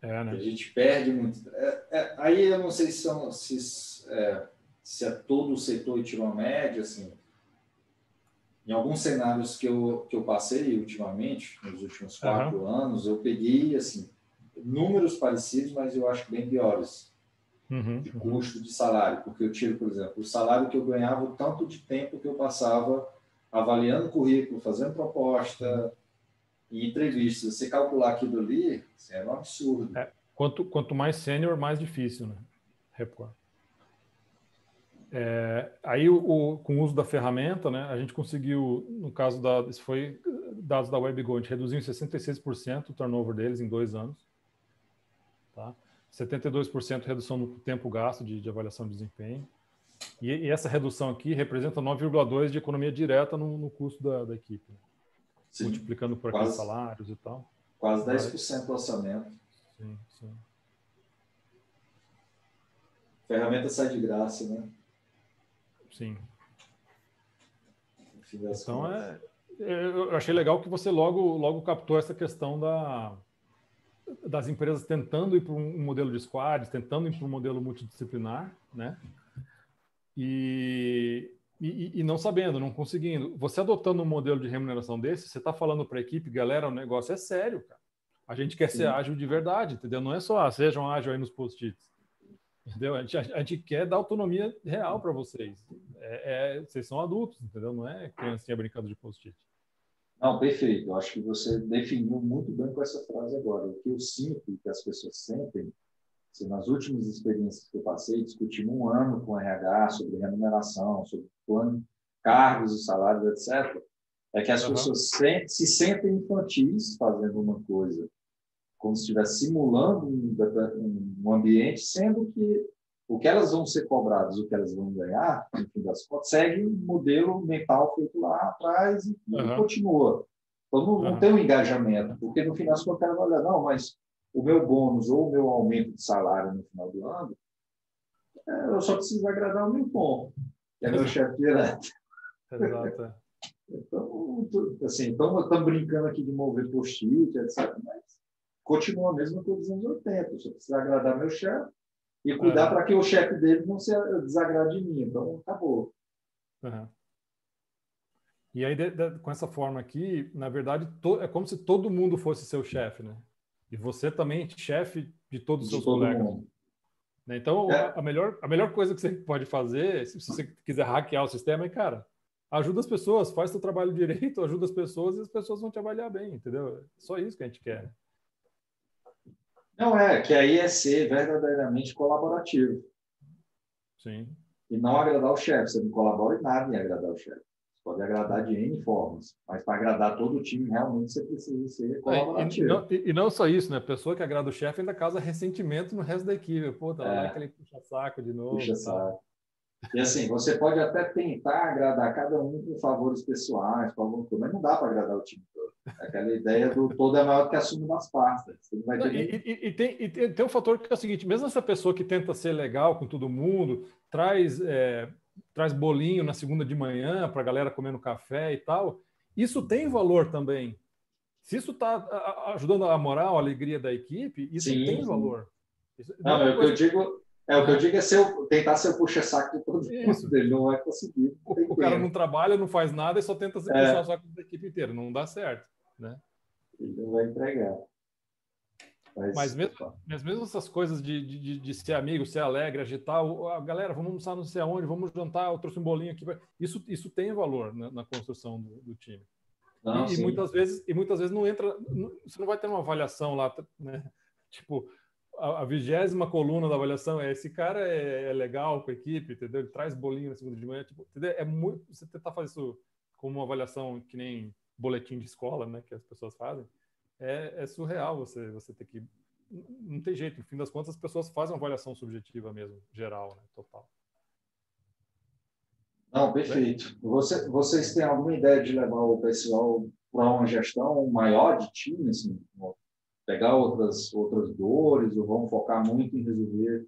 É, né? A gente perde muito. É, é, aí eu não sei se, são, se, é, se é todo o setor tira uma média, assim. Em alguns cenários que eu, que eu passei ultimamente, nos últimos quatro uhum. anos, eu peguei, assim, números parecidos, mas eu acho bem piores uhum, de custo de salário, porque eu tiro, por exemplo, o salário que eu ganhava, o tanto de tempo que eu passava avaliando currículo, fazendo proposta e entrevistas. Você calcular aquilo ali, assim, é um absurdo. É, quanto, quanto mais sênior, mais difícil, né? Repor. É, aí, o, o, com o uso da ferramenta, né, a gente conseguiu, no caso da, isso foi dados da WebGo, a gente reduziu em 66% o turnover deles em dois anos. Tá? 72% redução no tempo gasto de, de avaliação de desempenho. E, e, essa redução aqui representa 9,2% de economia direta no, no custo da, da equipe. Sim, multiplicando por aqueles salários e tal. Quase 10% do orçamento. Sim, sim. ferramenta sai de graça, né? Sim. Então é, eu achei legal que você logo logo captou essa questão da das empresas tentando ir para um modelo de squads, tentando ir para um modelo multidisciplinar, né? E, e, e, não sabendo, não conseguindo. Você adotando um modelo de remuneração desse, você está falando para a equipe, galera, o negócio é sério, cara. A gente quer Sim. ser ágil de verdade, entendeu? Não é só, ah, sejam ágil aí nos post-its. Entendeu? A gente, a, gente, quer dar autonomia real para vocês. É, é, vocês são adultos, entendeu? Não é criancinha brincando de post-it. Não, perfeito. Eu acho que você definiu muito bem com essa frase agora. O que eu sinto que as pessoas sentem, se nas últimas experiências que eu passei, discutimos um ano com o RH sobre remuneração, sobre plano, cargos e salários, etc., é que as uhum. pessoas se, se sentem infantis fazendo uma coisa, como se estivesse simulando um, um ambiente, sendo que o que elas vão ser cobradas, o que elas vão ganhar, no fim das contas, segue um modelo mental feito lá atrás e, uhum. continua. Então, não, não tem um engajamento, porque no final das contas, ela vai olhar, não, mas o meu bônus ou o meu aumento de salário no final do ano, é, eu só preciso agradar o meu ponto, que é meu chefe direto. Exato. <laughs> então, assim, estamos brincando aqui de mover post-it, etc., mas continua a mesma coisa dos anos 80. Eu só preciso agradar meu chefe, e cuidar é. para que o chefe dele não se desagrade de mim. Então, acabou. Uhum. E aí, de, de, com essa forma aqui, na verdade, to, é como se todo mundo fosse seu chefe, né? E você também chefe de todos os seus colegas. Mundo. Né? Então, é. a, melhor, a melhor coisa que você pode fazer, se você quiser hackear o sistema, é, cara, ajuda as pessoas, faz seu trabalho <laughs> direito, ajuda as pessoas e as pessoas vão te avaliar bem, entendeu? É só isso que a gente quer. Não é, que aí é ser verdadeiramente colaborativo. Sim. E não agradar o chefe. Você não colabora em nada em agradar o chefe. Você pode agradar de N formas, mas para agradar todo o time, realmente você precisa ser colaborativo. É, e, não, e, não, só isso, né? A pessoa que agrada o chefe ainda causa ressentimento no resto da equipe. Pô, tá é. lá aquele puxa-saco de novo. Puxa-saco. E assim, você pode até tentar agradar cada um com favores pessoais, com alguma coisa, mas não dá para agradar o time todo. Aquela ideia do todo é maior que a suma das pastas. Não, e, e, e, tem, e tem, tem um fator que é o seguinte: mesmo essa pessoa que tenta ser legal com todo mundo, traz, é, traz bolinho na segunda de manhã para a galera comendo café e tal, isso tem valor também. Se isso está ajudando a moral, a alegria da equipe, isso sim, tem sim. valor. Isso, não, não é, é o que eu digo, é, o que eu digo é ser, tentar ser o puxa-saco de todo mundo. Ele não vai conseguir. O, o cara não trabalha, não faz nada e só tenta ser é. puxar o saco da equipe inteira. Não dá certo. Né? Ele não vai entregar. Mas, mas, mesmo, mas mesmo essas coisas de, de, de, ser amigo, ser alegre, agitar, a galera, vamos almoçar não sei aonde, vamos jantar, eu trouxe um bolinho aqui. Isso, isso tem valor na, na construção do, do time. Não, e, e, muitas vezes, e muitas vezes não entra, você não vai ter uma avaliação lá, né? <laughs> Tipo, a vigésima coluna da avaliação é esse cara é, é, legal com a equipe, entendeu? Ele traz bolinho na segunda de manhã, tipo, entendeu? É muito, você tentar fazer isso como uma avaliação que nem boletim de escola, né, que as pessoas fazem, é, é surreal você você ter que não tem jeito, no fim das contas as pessoas fazem uma avaliação subjetiva mesmo, geral, né, total. Não, perfeito. Você, vocês têm alguma ideia de levar o pessoal para uma gestão maior de time, assim, pegar outras outras dores ou vão focar muito em resolver?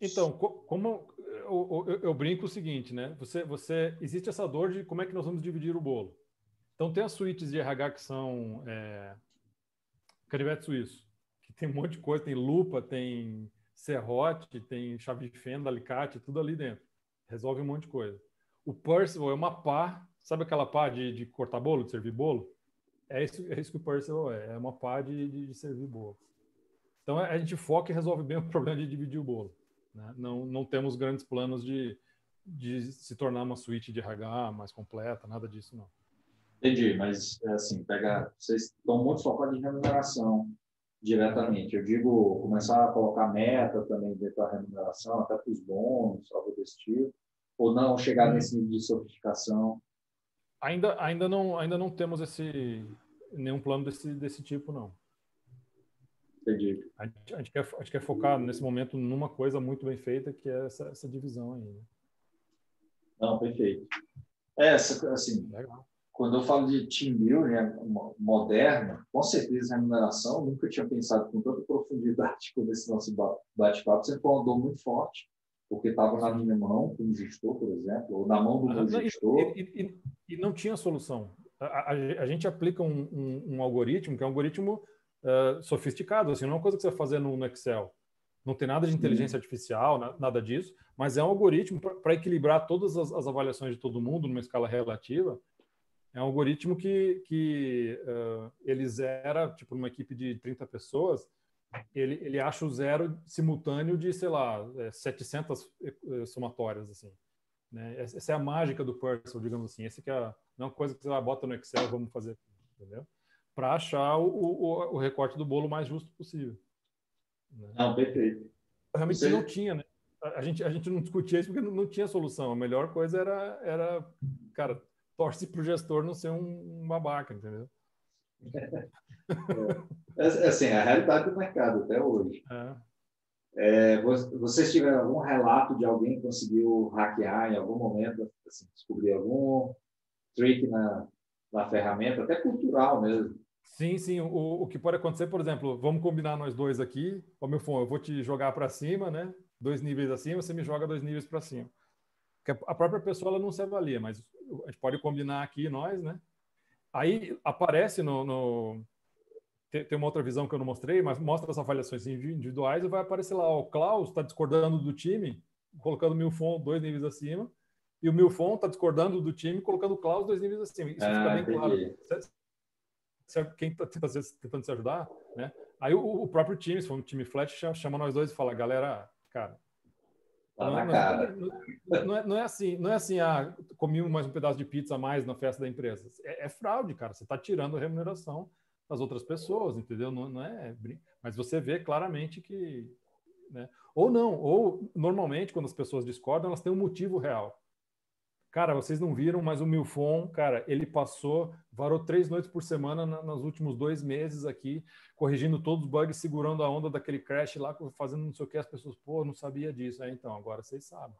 Então, como eu, eu, eu, brinco o seguinte, né? Você, você existe essa dor de como é que nós vamos dividir o bolo. Então, tem as suítes de RH que são é, canivete suíço, que tem um monte de coisa, tem lupa, tem serrote, tem chave de fenda, alicate, tudo ali dentro. Resolve um monte de coisa. O Percival é uma pá, sabe aquela pá de, de cortar bolo, de servir bolo? É isso, é isso que o Percival é, é uma pá de, de, de servir bolo. Então, a gente foca e resolve bem <laughs> o problema de dividir o bolo. Né? Não, não temos grandes planos de, de se tornar uma suíte de RH mais completa, nada disso, não. Entendi, mas é assim, pega, vocês estão muito focados em remuneração diretamente. Eu digo, começar a colocar meta também dentro da remuneração, até para os bônus, algo desse tipo, ou não chegar nesse nível de sofisticação. Ainda, ainda, não, ainda não temos esse nenhum plano desse, desse tipo, não. Entendi. A gente, a gente, quer, a gente quer focar nesse momento numa coisa muito bem feita, que é essa, essa divisão aí. Né? Não, perfeito. É, essa, assim, Legal quando eu falo de team building né, moderno, com certeza remuneração, nunca tinha pensado com tanta profundidade <laughs> como esse nosso bate-papo, sempre foi uma dor muito forte, porque estava na minha mão como gestor, por exemplo, ou na mão do meu gestor. E, e, e não tinha solução. A, a, gente aplica um, um, um, algoritmo que é um algoritmo uh, sofisticado, assim, não é uma coisa que você vai fazer no, no Excel. Não tem nada de inteligência artificial, nada disso, mas é um algoritmo para equilibrar todas as, as avaliações de todo mundo numa escala relativa é um algoritmo que, que uh, ele zera, tipo, numa equipe de 30 pessoas, ele, ele acha o zero simultâneo de, sei lá, 700 é, eh, somatórias, assim. Né? Essa é a mágica do Purcell, digamos assim. Esse que é a, não é uma coisa que você vai bota no Excel, vamos fazer, entendeu? Para achar o, o, o, recorte do bolo mais justo possível. Né? Não, perfeito. Realmente você... não tinha, né? A gente, a gente não discutia isso porque não, não tinha solução. A melhor coisa era, era cara, torce para o gestor não ser um, um babaca, entendeu? <laughs> É, é, assim, a realidade do mercado até hoje. É. É, vocês tiveram algum relato de alguém que conseguiu hackear em algum momento, assim, descobrir algum trick na, na ferramenta, até cultural mesmo? Sim, sim. O, o que pode acontecer, por exemplo, vamos combinar nós dois aqui. Ô, meu fone, eu vou te jogar para cima, né? Dois níveis acima, você me joga dois níveis para cima. Porque a própria pessoa ela não se avalia, mas a gente pode combinar aqui nós, né? Aí aparece no, no tem, uma outra visão que eu não mostrei, mas mostra as avaliações individuais e vai aparecer lá, ó, o Klaus está discordando do time, colocando o Milfon dois níveis acima, e o Milfon está discordando do time, colocando o Klaus dois níveis acima. Isso ah, fica bem entendi. claro. Quem está tentando se ajudar, né? Aí o, o, próprio time, se for um time flat, chama, chama nós dois e fala, galera, cara, Tá não, cara. Não, não, é, não, é, assim, não é assim, ah, comi mais um pedaço de pizza a mais na festa da empresa. É, é fraude, cara. Você está tirando a remuneração das outras pessoas, entendeu? Não, não é. Mas você vê claramente que. Né? Ou não, ou normalmente, quando as pessoas discordam, elas têm um motivo real. Cara, vocês não viram, mas o Milfon, cara, ele passou, varou três noites por semana na, nos últimos dois meses aqui, corrigindo todos os bugs, segurando a onda daquele crash lá, fazendo não sei o que, as pessoas, pô, não sabia disso. Aí, então, agora vocês sabem.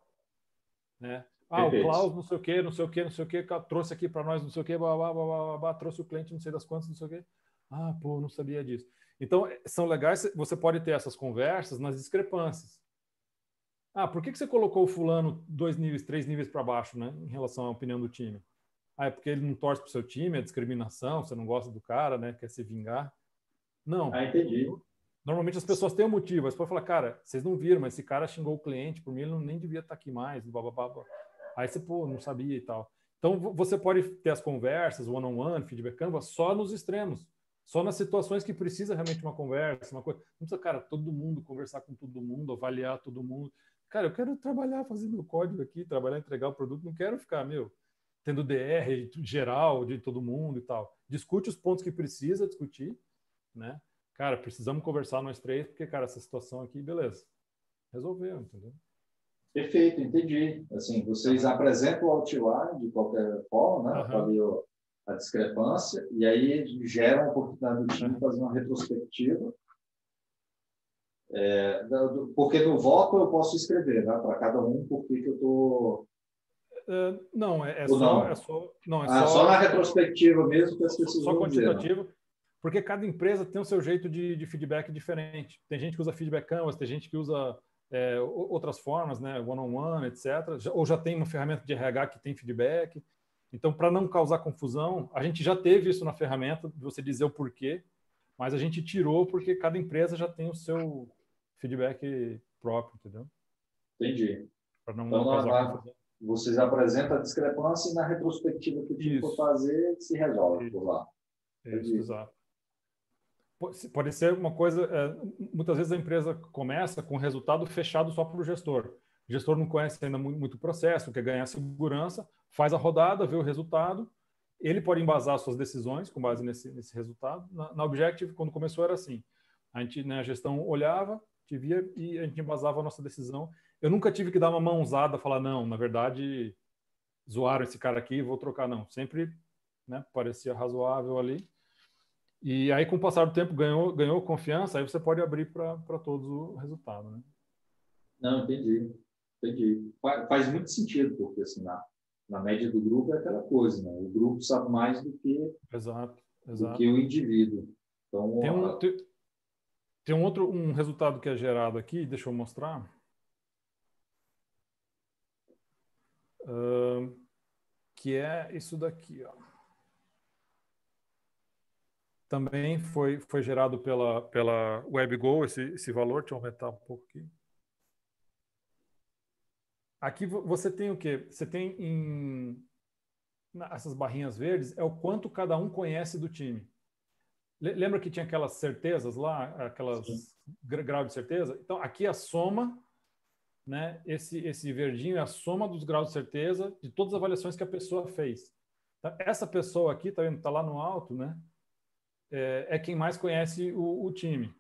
Né? Ah, Perfeito. o Klaus, não sei o que, não sei o que, não sei o que, trouxe aqui para nós, não sei o que, blá, blá, blá, blá, blá, trouxe o cliente, não sei das quantas, não sei o que. Ah, pô, não sabia disso. Então, eh, são legais, você pode ter essas conversas nas discrepâncias. Ah, por que, que você colocou o fulano dois níveis, três níveis para baixo, né, em relação à opinião do time? Ah, é porque ele não torce para o seu time, é discriminação, você não gosta do cara, né, quer se vingar. Não. Ah, entendi. Normalmente as pessoas têm um motivo. Você pode falar, cara, vocês não viram, mas esse cara xingou o cliente, por mim ele não, nem devia estar aqui mais, blá, blá, blá. Aí você, pô, não sabia e tal. Então você pode ter as conversas, one-on-one, -on -one, feedback canvas, só nos extremos. Só nas situações que precisa realmente uma conversa, uma coisa. Não precisa, cara, todo mundo conversar com todo mundo, avaliar todo mundo. Cara, eu quero trabalhar, fazer meu código aqui, trabalhar, entregar o produto. Não quero ficar, meu, tendo DR geral de todo mundo e tal. Discute os pontos que precisa discutir, né? Cara, precisamos conversar nós três, porque, cara, essa situação aqui, beleza. Resolveu, entendeu? Perfeito, entendi. Assim, vocês apresentam o outline de qualquer forma, né? Uhum a discrepância, e aí gera uma oportunidade do time fazer uma retrospectiva. É, porque no voto eu posso escrever, né, para cada um, por que eu estou. Uh, não, é, é só, não? é só. Não, é ah, só, só, na retrospectiva mesmo que as pessoas Só quantitativo, porque cada empresa tem o seu jeito de, de, feedback diferente. Tem gente que usa feedback canvas, tem gente que usa é, outras formas, né, one-on-one, -on -one, etc. Ou já tem uma ferramenta de RH que tem feedback. Então, para não causar confusão, a gente já teve isso na ferramenta, de você dizer o porquê, mas a gente tirou porque cada empresa já tem o seu feedback próprio, entendeu? Entendi. Para não, então, não. Vocês apresentam a discrepância e na retrospectiva que o time for fazer, se resolve isso. por lá. Isso, exato. Pode ser uma coisa, é, muitas vezes a empresa começa com resultado fechado só para o gestor. O gestor não conhece ainda muito o processo, quer ganhar segurança, faz a rodada, vê o resultado, ele pode embasar suas decisões com base nesse, nesse resultado. Na, na Objective, quando começou, era assim. A gente, né, a gestão olhava, te via e a gente embasava a nossa decisão. Eu nunca tive que dar uma mãozada, falar, não, na verdade, zoaram esse cara aqui, vou trocar, não. Sempre né, parecia razoável ali. E aí, com o passar do tempo, ganhou, ganhou confiança, aí você pode abrir para todos o resultado. Né? Não, entendi. Entendi. Faz muito sentido, porque assim, na, na média do grupo é aquela coisa, né? O grupo sabe mais do que, exato, exato. Do que o indivíduo. Então, tem um, tem, tem, um outro um resultado que é gerado aqui, deixa eu mostrar. Uh, que é isso daqui, ó. Também foi, foi gerado pela, pela WebGo esse, esse valor, deixa eu aumentar um pouco aqui. Aqui você tem o quê? Você tem em essas barrinhas verdes é o quanto cada um conhece do time. Lembra que tinha aquelas certezas lá, aquelas grau de certeza? Então aqui a soma né, esse, esse verdinho é a soma dos graus de certeza de todas as avaliações que a pessoa fez. Então, essa pessoa aqui, tá vendo? Tá lá no alto, né? É, é quem mais conhece o, o, time.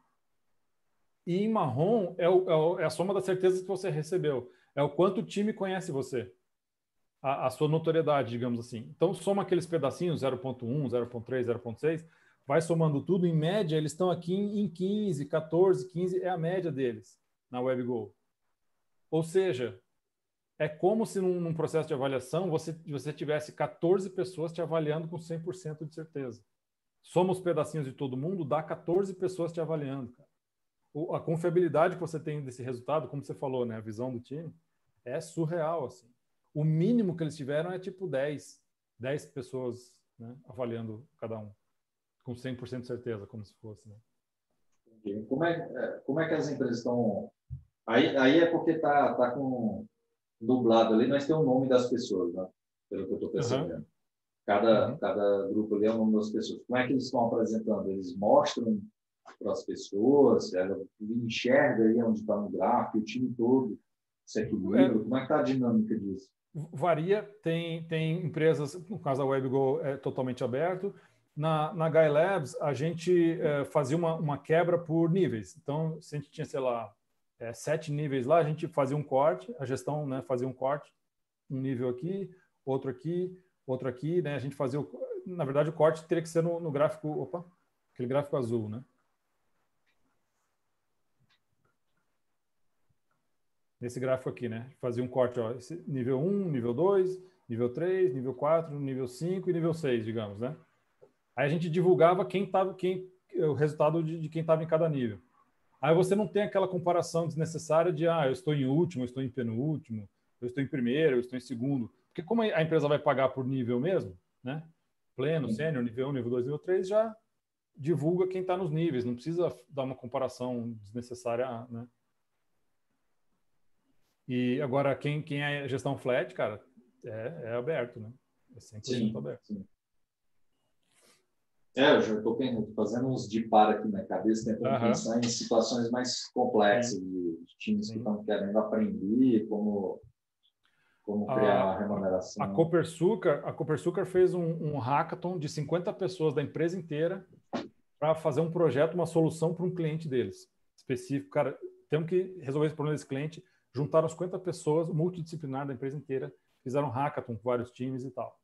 E em marrom é, o, é, o, é, a soma das certezas que você recebeu. É o quanto o time conhece você. A, a sua notoriedade, digamos assim. Então, soma aqueles pedacinhos, 0.1, 0.3, 0.6, vai somando tudo. Em média, eles estão aqui em 15, 14, 15, é a média deles na WebGo. Ou seja, é como se num, num, processo de avaliação você, você tivesse 14 pessoas te avaliando com 100% de certeza. Soma os pedacinhos de todo mundo, dá 14 pessoas te avaliando. Cara. O, a confiabilidade que você tem desse resultado, como você falou, né, a visão do time, é surreal. Assim. O mínimo que eles tiveram é tipo 10, 10 pessoas né, avaliando cada um, com 100% de certeza, como se fosse. Né? Como, é, é, como é que as empresas estão Aí, aí é porque tá, tá com dublado ali, mas tem o nome das pessoas, né? Pelo que eu estou percebendo. Uhum. Cada, uhum. cada grupo ali é o nome das pessoas. Como é que eles estão apresentando? Eles mostram para as pessoas, ela enxerga aí onde está no gráfico, o time todo se equilibra. É, Como é que está a dinâmica disso? Varia, tem, tem empresas, no caso da WebGo é totalmente aberto, na, na Guy Labs, a gente é, fazia uma, uma quebra por níveis. Então, se a gente tinha, sei lá, é, sete níveis lá, a gente fazia um corte, a gestão né, fazia um corte, um nível aqui, outro aqui, outro aqui, né? A gente fazia, o, na verdade, o corte teria que ser no, no gráfico, opa, aquele gráfico azul, né? Nesse gráfico aqui, né? Fazia um corte, ó, nível 1, nível 2, nível 3, nível 4, nível 5 e nível 6, digamos, né? Aí a gente divulgava quem tava, quem, o resultado de, de quem estava em cada nível. Aí você não tem aquela comparação desnecessária de, ah, eu estou em último, eu estou em penúltimo, eu estou em primeiro, eu estou em segundo. Porque como a empresa vai pagar por nível mesmo, né? Pleno, sênior, nível 1, nível 2, nível 3, já divulga quem está nos níveis, não precisa dar uma comparação desnecessária, né? E agora, quem, quem é gestão flat, cara, é, é aberto, né? É 100% sim, aberto. Sim. É, eu já estou fazendo uns de par aqui na cabeça, tentando uhum. pensar em situações mais complexas, de, de times Sim. que estão querendo aprender como, como criar a, remuneração. A Copersucar, a Copersucar fez um, um hackathon de 50 pessoas da empresa inteira para fazer um projeto, uma solução para um cliente deles, específico. Cara, temos que resolver esse problema desse cliente. Juntaram 50 pessoas, multidisciplinar da empresa inteira, fizeram hackathon com vários times e tal.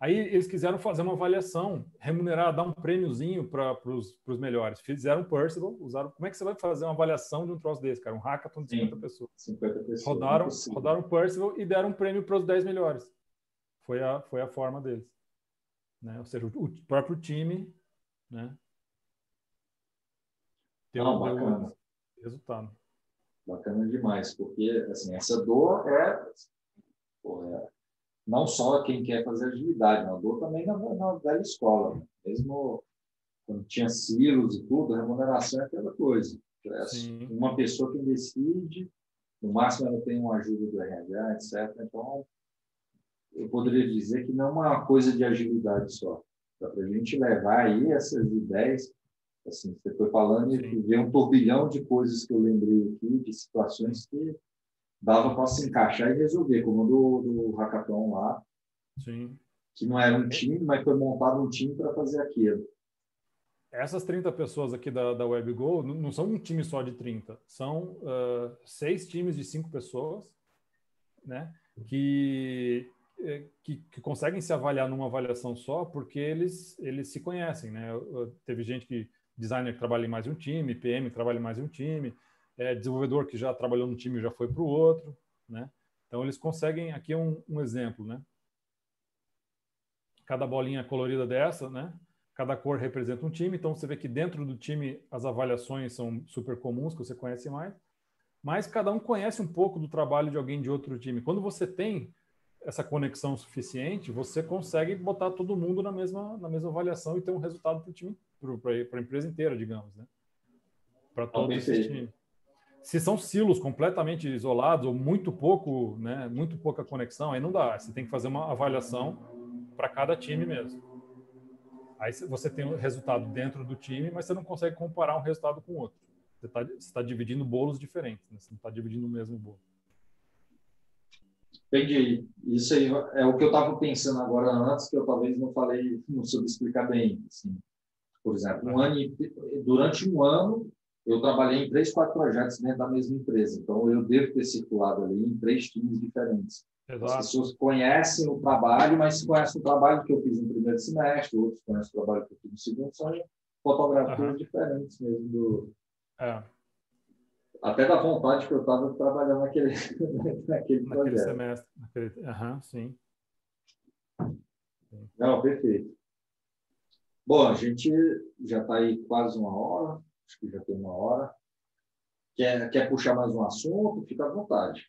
Aí eles quiseram fazer uma avaliação, remunerar, dar um prêmiozinho para os melhores. Fizeram Percival, usaram. Como é que você vai fazer uma avaliação de um troço desse, cara? Um hackathon de 50 Sim, pessoas. 50 pessoas. Rodaram, rodaram Percival e deram um prêmio para os 10 melhores. Foi a, foi a forma deles. Né? Ou seja, o, próprio time, né? Deu, bacana. Deu resultado. Bacana demais, porque assim, essa dor é, pô, é não só quem quer fazer agilidade, mas dor também na, na velha escola. Mesmo quando tinha silos e tudo, a remuneração é aquela coisa. É Sim. uma pessoa que decide, no máximo ela tem uma ajuda do RH, etc. Então, eu poderia dizer que não é uma coisa de agilidade só. Para a gente levar aí essas ideias, assim, você foi falando e ver um turbilhão de coisas que eu lembrei aqui, de situações que dava para se encaixar e resolver, como do, do hackathon lá. Sim. Que não era um time, mas foi montado um time para fazer aquilo. Essas 30 pessoas aqui da, da WebGo não são um time só de 30, são uh, seis times de cinco pessoas, né? Que, eh, que, que, conseguem se avaliar numa avaliação só porque eles, eles se conhecem, né? Teve gente que, designer que trabalha em mais um time, PM que trabalha em mais um time, é, desenvolvedor que já trabalhou no time já foi para o outro, né? Então eles conseguem aqui é um, um exemplo, né? Cada bolinha colorida dessa, né? Cada cor representa um time, então você vê que dentro do time as avaliações são super comuns, que você conhece mais, mas cada um conhece um pouco do trabalho de alguém de outro time. Quando você tem essa conexão suficiente, você consegue botar todo mundo na mesma, na mesma avaliação e ter um resultado para o time, para a empresa inteira, digamos, né? Para todo esse time se são silos completamente isolados ou muito pouco, né, muito pouca conexão, aí não dá. Você tem que fazer uma avaliação para cada time mesmo. Aí você tem o um resultado dentro do time, mas você não consegue comparar um resultado com o outro. Você está tá dividindo bolos diferentes, né? você não está dividindo o mesmo bolo. Entendi. Isso aí é o que eu estava pensando agora antes, que eu talvez não falei, não soube explicar bem. Assim. Por exemplo, um ano, durante um ano, eu trabalhei em três, quatro projetos dentro da mesma empresa. Então, eu devo ter circulado ali em três times diferentes. Exato. As pessoas conhecem o trabalho, mas conhecem o trabalho que eu fiz no primeiro semestre, outros conhecem o trabalho que eu fiz no segundo, são fotografias uhum. diferentes mesmo do... É. Até da vontade que eu estava trabalhando naquele, <laughs> naquele, naquele projeto. semestre. Naquele... Uhum, sim. Não, perfeito. Bom, a gente já está aí quase uma hora, acho que já tem uma hora. Quer, quer puxar mais um assunto? Fica à vontade.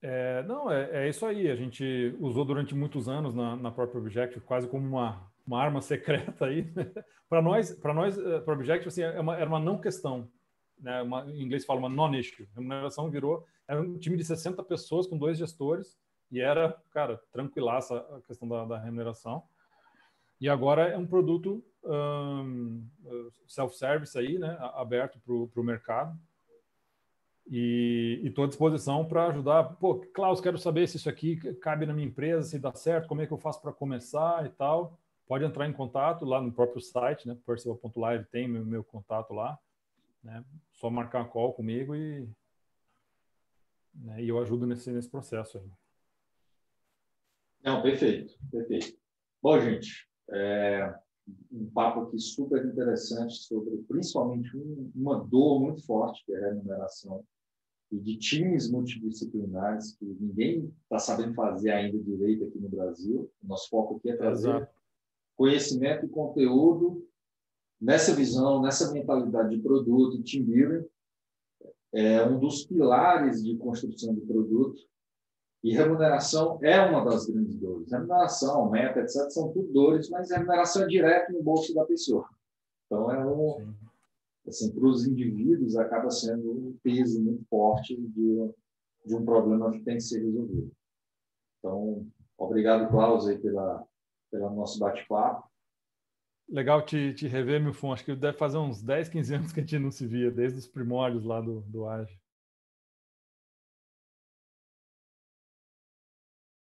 É, não, é, é, isso aí. A gente usou durante muitos anos na, na própria Objective quase como uma, uma arma secreta aí. <laughs> para nós, para nós, eh, para Objective, assim, é uma, era uma não questão. Né? Uma, em inglês fala uma non-issue. Remuneração virou era um time de 60 pessoas com dois gestores e era, cara, tranquilaça a questão da, da remuneração. E agora é um produto um, self-service aí, né, aberto para o mercado. E estou à disposição para ajudar. Pô, Klaus, quero saber se isso aqui cabe na minha empresa, se dá certo, como é que eu faço para começar e tal. Pode entrar em contato lá no próprio site, né? Percival.live tem meu, meu contato lá. Né? Só marcar uma call comigo e, né, e eu ajudo nesse, nesse processo aí. Não, perfeito, perfeito. Bom, gente, é, um papo aqui super interessante sobre principalmente um, uma dor muito forte que é a remuneração e de times multidisciplinares que ninguém está sabendo fazer ainda direito aqui no Brasil. O nosso foco aqui é trazer Exato. conhecimento e conteúdo nessa visão, nessa mentalidade de produto, team building, é um dos pilares de construção de produto e remuneração é uma das grandes dores. Remuneração, meta, etc., são tudo dores, mas remuneração é direto no bolso da pessoa. Então, é um, assim, para os indivíduos, acaba sendo um peso muito forte de, de um problema que tem que ser resolvido. Então, obrigado, Klaus, aí pela, pelo nosso bate-papo. Legal te, te rever, meu Acho que deve fazer uns 10, 15 anos que a gente não se via, desde os primórdios lá do, do AGE.